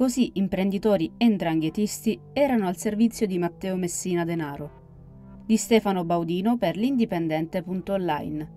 Così imprenditori e ndranghetisti erano al servizio di Matteo Messina Denaro. Di Stefano Baudino per l'Indipendente.online.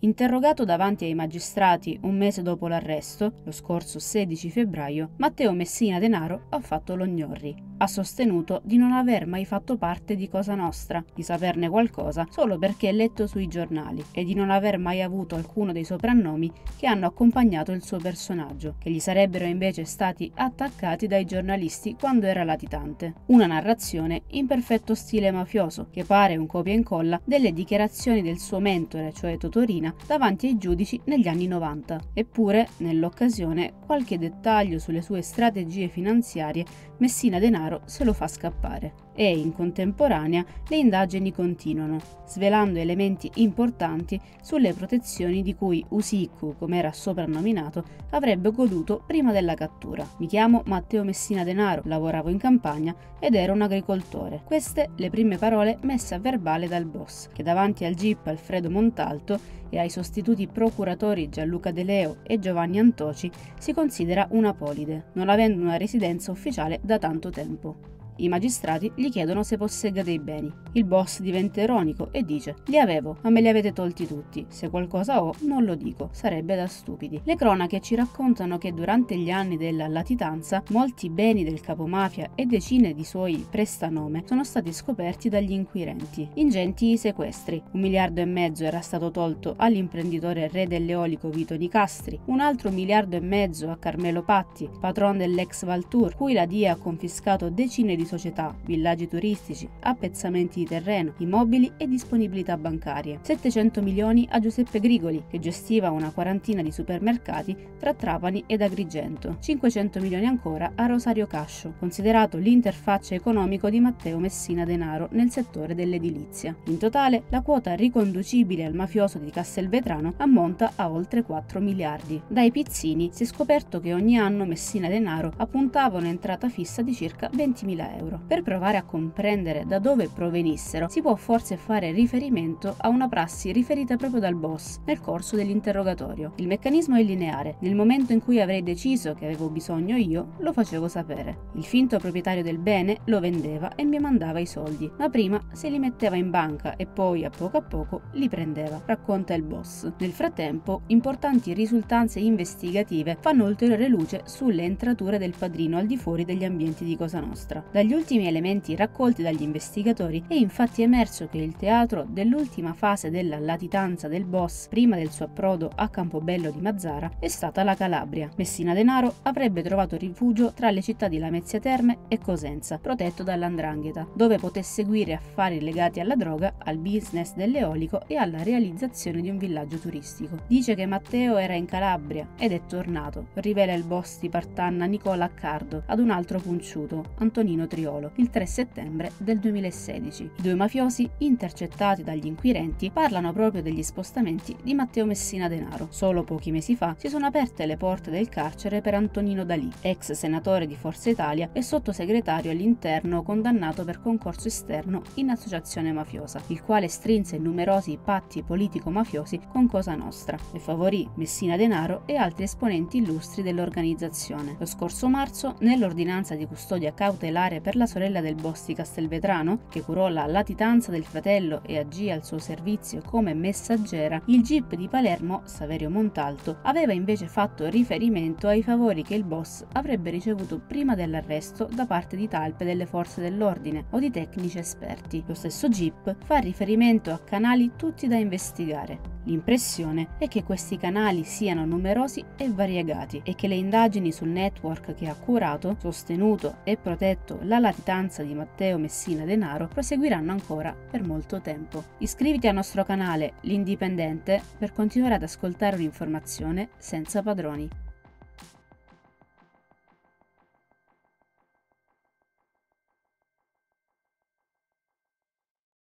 Interrogato davanti ai magistrati un mese dopo l'arresto, lo scorso 16 febbraio, Matteo Messina Denaro ha fatto lo gnorri ha sostenuto di non aver mai fatto parte di Cosa Nostra, di saperne qualcosa solo perché è letto sui giornali e di non aver mai avuto alcuno dei soprannomi che hanno accompagnato il suo personaggio, che gli sarebbero invece stati attaccati dai giornalisti quando era latitante. Una narrazione in perfetto stile mafioso, che pare un copia e incolla delle dichiarazioni del suo mentore, cioè Totorina, davanti ai giudici negli anni 90. Eppure, nell'occasione, qualche dettaglio sulle sue strategie finanziarie Messina Denaro se lo fa scappare e in contemporanea le indagini continuano, svelando elementi importanti sulle protezioni di cui Usiku, come era soprannominato, avrebbe goduto prima della cattura. Mi chiamo Matteo Messina Denaro, lavoravo in campagna ed ero un agricoltore. Queste le prime parole messe a verbale dal boss, che davanti al GIP Alfredo Montalto e ai sostituti procuratori Gianluca De Leo e Giovanni Antoci si considera una polide, non avendo una residenza ufficiale da tanto tempo. people. I magistrati gli chiedono se possegga dei beni. Il boss diventa ironico e dice: Li avevo, ma me li avete tolti tutti. Se qualcosa ho, non lo dico, sarebbe da stupidi. Le cronache ci raccontano che durante gli anni della latitanza molti beni del capomafia e decine di suoi prestanome sono stati scoperti dagli inquirenti. Ingenti sequestri. Un miliardo e mezzo era stato tolto all'imprenditore re dell'eolico Vito Nicastri, un altro miliardo e mezzo a Carmelo Patti, patron dell'ex Valtour, cui la DIA ha confiscato decine di società, villaggi turistici, appezzamenti di terreno, immobili e disponibilità bancarie. 700 milioni a Giuseppe Grigoli, che gestiva una quarantina di supermercati tra Trapani ed Agrigento. 500 milioni ancora a Rosario Cascio, considerato l'interfaccia economico di Matteo Messina Denaro nel settore dell'edilizia. In totale, la quota riconducibile al mafioso di Castelvetrano ammonta a oltre 4 miliardi. Dai pizzini si è scoperto che ogni anno Messina Denaro appuntava un'entrata fissa di circa 20.000 euro euro. Per provare a comprendere da dove provenissero, si può forse fare riferimento a una prassi riferita proprio dal boss nel corso dell'interrogatorio. Il meccanismo è lineare. Nel momento in cui avrei deciso che avevo bisogno io, lo facevo sapere. Il finto proprietario del bene lo vendeva e mi mandava i soldi, ma prima se li metteva in banca e poi a poco a poco li prendeva, racconta il boss. Nel frattempo, importanti risultanze investigative fanno ulteriore luce sulle entrature del padrino al di fuori degli ambienti di Cosa Nostra. Dagli dagli ultimi elementi raccolti dagli investigatori è infatti emerso che il teatro dell'ultima fase della latitanza del boss prima del suo approdo a Campobello di Mazzara è stata la Calabria. Messina Denaro avrebbe trovato rifugio tra le città di Lamezia Terme e Cosenza, protetto dall'Andrangheta, dove poté seguire affari legati alla droga, al business dell'eolico e alla realizzazione di un villaggio turistico. Dice che Matteo era in Calabria ed è tornato, rivela il boss di Partanna Nicola Accardo ad un altro punciuto, Antonino Trioli Priolo il 3 settembre del 2016. I due mafiosi, intercettati dagli inquirenti, parlano proprio degli spostamenti di Matteo Messina Denaro. Solo pochi mesi fa si sono aperte le porte del carcere per Antonino Dalì, ex senatore di Forza Italia e sottosegretario all'interno condannato per concorso esterno in associazione mafiosa, il quale strinse numerosi patti politico-mafiosi con Cosa Nostra e favorì Messina Denaro e altri esponenti illustri dell'organizzazione. Lo scorso marzo, nell'ordinanza di custodia cautelare per la sorella del boss di Castelvetrano, che curò la latitanza del fratello e agì al suo servizio come messaggera, il GIP di Palermo, Saverio Montalto, aveva invece fatto riferimento ai favori che il boss avrebbe ricevuto prima dell'arresto da parte di talpe delle forze dell'ordine o di tecnici esperti. Lo stesso GIP fa riferimento a canali tutti da investigare. L'impressione è che questi canali siano numerosi e variegati e che le indagini sul network che ha curato, sostenuto e protetto la latitanza di Matteo Messina Denaro proseguiranno ancora per molto tempo. Iscriviti al nostro canale L'Indipendente per continuare ad ascoltare un'informazione senza padroni.